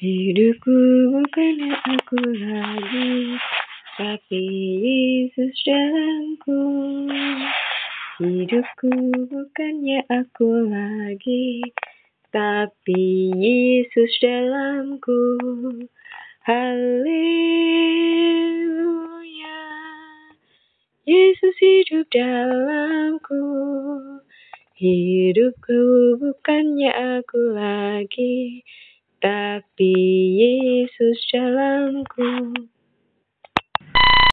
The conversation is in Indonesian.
Hidupku bukannya aku lagi, tapi Yesus dalamku. Hidupku bukannya aku lagi, tapi Yesus dalamku. Haleluya. Yesus hidup dalamku. Hidupku bukannya aku lagi, tapi Yesus dalamku.